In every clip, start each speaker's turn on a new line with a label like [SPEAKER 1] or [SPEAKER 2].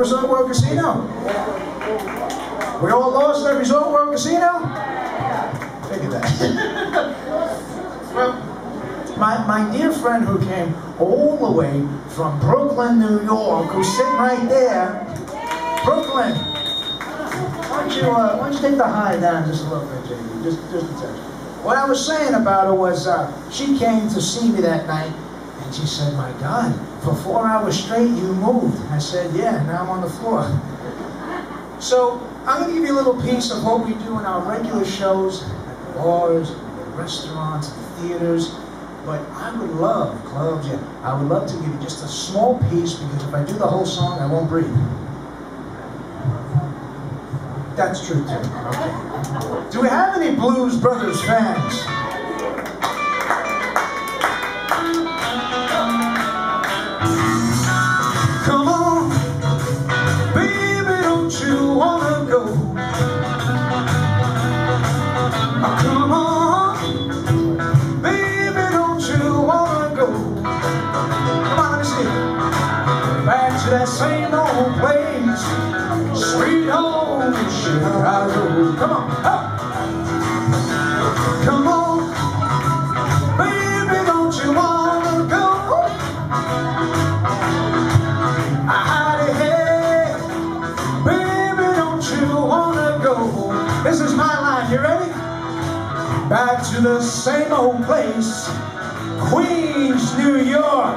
[SPEAKER 1] Resort World Casino? We all lost at Resort World Casino? Figure that. well, my, my dear friend who came all the way from Brooklyn, New York, who's sitting right there, Brooklyn. Why don't you, uh, why don't you take the high down just a little bit, JD? Just, just a touch. What I was saying about her was, uh, she came to see me that night, and she said, my God, for four hours straight you moved. I said, yeah, now I'm on the floor. So, I'm going to give you a little piece of what we do in our regular shows at bars, the restaurants, the theaters, but I would love, clubs, yeah, I would love to give you just a small piece because if I do the whole song, I won't breathe. That's true too. Okay. Do we have any Blues Brothers fans? Ah, come on, baby, don't you wanna go? Come on, baby, don't you wanna go? Come on. Back to that same old place, sweet Chicago. Come on, This is my line, you ready? Back to the same old place, Queens, New York.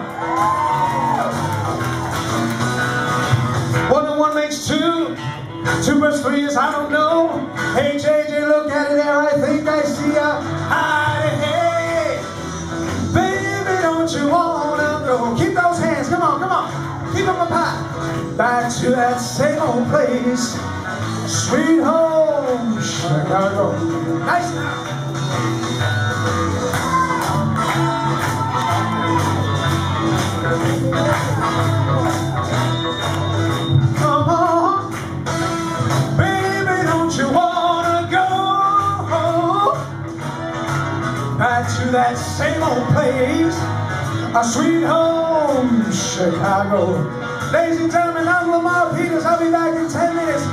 [SPEAKER 1] One and one makes two, two plus three is I don't know. Hey JJ, look at it there, I think I see a howdy, hey, baby, don't you wanna go? Keep those hands, come on, come on, keep them up high. Back to that same old place, Come on, baby, don't you wanna go back to that same old place, a sweet home, Chicago? Ladies and gentlemen, I'm Lamar Peters. I'll be back in 10 minutes.